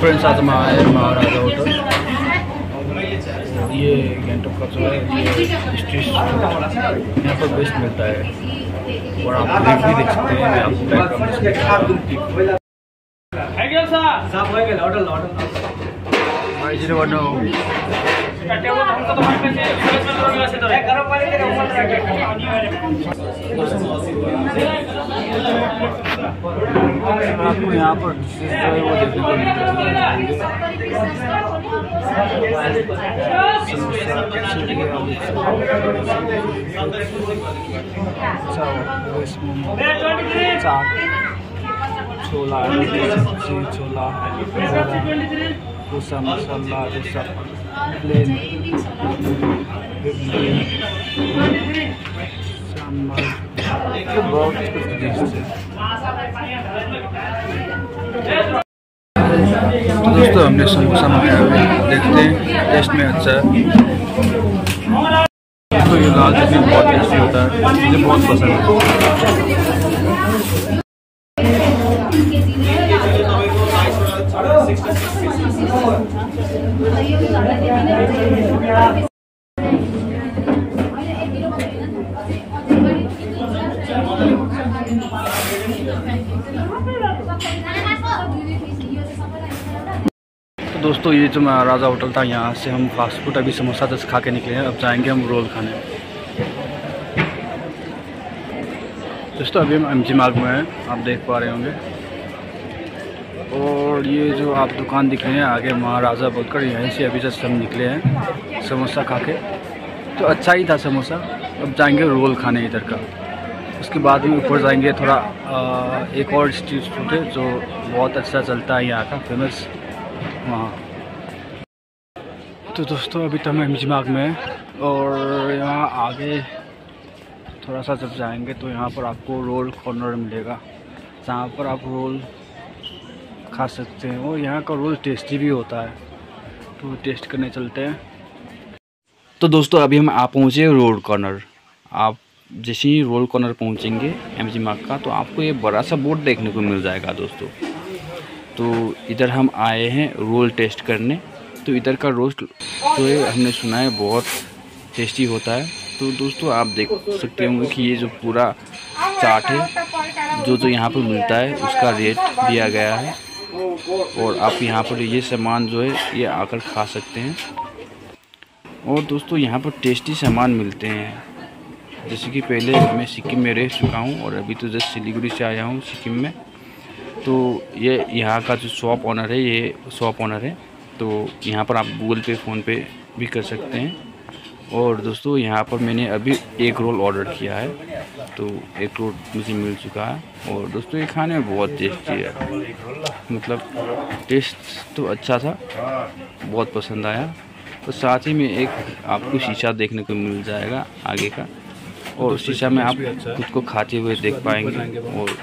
Friends आज हम आए हैं महाराजा होटल ये गैंगटॉक का जो है ये स्ट्रीट यहाँ पर बेस्ट मिलता है। और आप रेट भी देख सकते हैं भाई जी ने आपको यहाँ पर जो है वो देखने को मिलता है चाट छोला सब्ज़ी छोला डोसा मसाला डोसा प्लेन सांबर ये बहुत कुछ डिश है तो दोस्तों, हमने समोसा मंगाया देखते हैं, टेस्ट में अच्छा है। तो ये लाल चटनी बहुत टेस्टी होता है। मुझे बहुत पसंद है। दोस्तों ये जो राजा होटल था यहाँ से हम फास्ट फ़ूड अभी समोसा दस खा के निकले हैं। अब जाएँगे हम रोल खाने। दोस्तों अभी हम एम जी मार्ग में हैं। आप देख पा रहे होंगे। और ये जो आप दुकान दिख रहे हैं आगे महाराजा बोलकर यहीं से अभी जस्ट हम निकले हैं समोसा खा के। तो अच्छा ही था समोसा। अब जाएँगे रोल खाने इधर का। उसके बाद में ऊपर जाएँगे थोड़ा आ, एक और स्ट्रीट फ़ूड है जो बहुत अच्छा चलता है यहाँ का फ़ेमस वहाँ तो दोस्तों, अभी तो हम एम जी मार्ग में और यहाँ आगे थोड़ा सा जब जाएँगे तो यहाँ पर आपको रोल कॉर्नर मिलेगा, जहाँ पर आप रोल खा सकते हैं। और यहाँ का रोल टेस्टी भी होता है तो टेस्ट करने चलते हैं। तो दोस्तों, अभी हम आप पहुँचे रोड कॉर्नर। आप जैसे ही रोल कॉर्नर पहुँचेंगे एम जी मार्ग का तो आपको ये बड़ा सा बोर्ड देखने को मिल जाएगा दोस्तों। तो इधर हम आए हैं रोल टेस्ट करने। तो इधर का रोस्ट जो है, हमने सुना है, बहुत टेस्टी होता है। तो दोस्तों, आप देख सकते होंगे कि ये जो पूरा चाट है, जो जो यहाँ पर मिलता है, उसका रेट दिया गया है। और आप यहाँ पर ये सामान जो है, ये आकर खा सकते हैं। और दोस्तों, यहाँ पर टेस्टी सामान मिलते हैं। जैसे कि पहले मैं सिक्किम में रह चुका हूँ और अभी तो जस्ट सिलीगुड़ी से आया हूँ सिक्किम में। तो ये यहाँ का जो शॉप ऑनर है ये शॉप ऑनर है तो यहाँ पर आप गूगल पे फ़ोन पे भी कर सकते हैं। और दोस्तों यहाँ पर मैंने अभी एक रोल ऑर्डर किया है तो एक रोल मुझे मिल चुका है। और दोस्तों ये खाने में बहुत टेस्टी है। मतलब टेस्ट तो अच्छा था बहुत पसंद आया। तो साथ ही में एक आपको शीशा देखने को मिल जाएगा आगे का। और शीशा में आप खुद को खाते हुए देख पाएँगे। और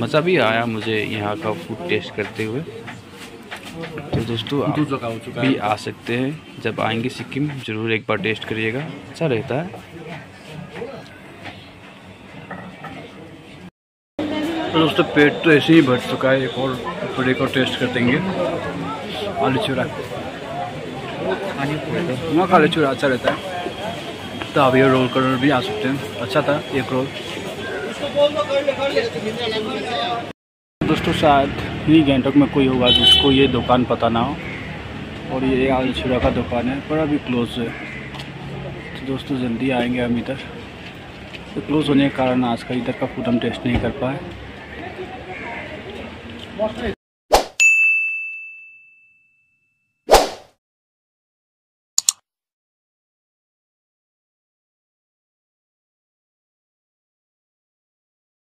मज़ा भी आया मुझे यहाँ का फ़ूड टेस्ट करते हुए। तो दोस्तों आप भी आ सकते हैं। जब आएँगे सिक्किम ज़रूर एक बार टेस्ट करिएगा। अच्छा रहता है। तो दोस्तों पेट तो ऐसे ही भर चुका है। एक और ऊपर एक और टेस्ट कर देंगे। आलू चूरा। वहाँ का आलू चूरा अच्छा रहता है। तो आप ये रोल कर भी आ सकते हैं। अच्छा था एक रोल दोस्तों, शायद ही गैंगटॉक में कोई होगा जिसको ये दुकान पता ना हो। और ये आज छुरा का दुकान है, पर अभी क्लोज है। तो दोस्तों, जल्दी आएँगे हम इधर। तो क्लोज होने के कारण आज का इधर का फ़ूड हम टेस्ट नहीं कर पाए।